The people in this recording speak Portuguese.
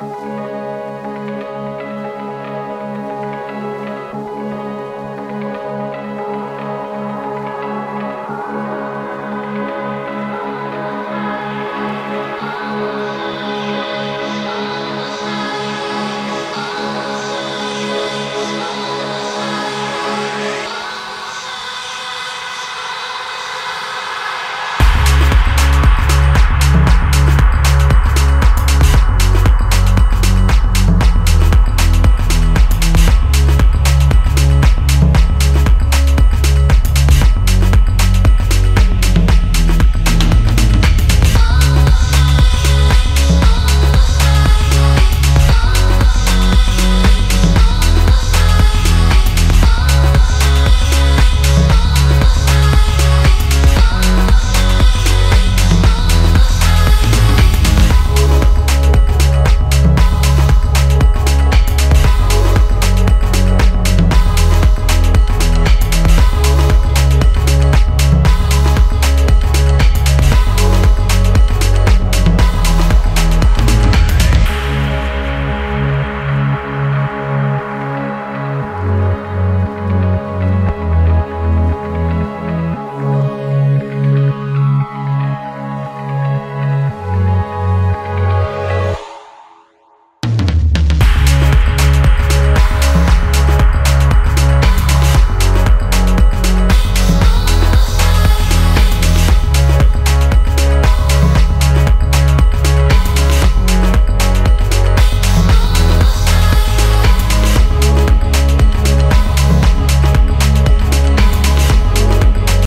Música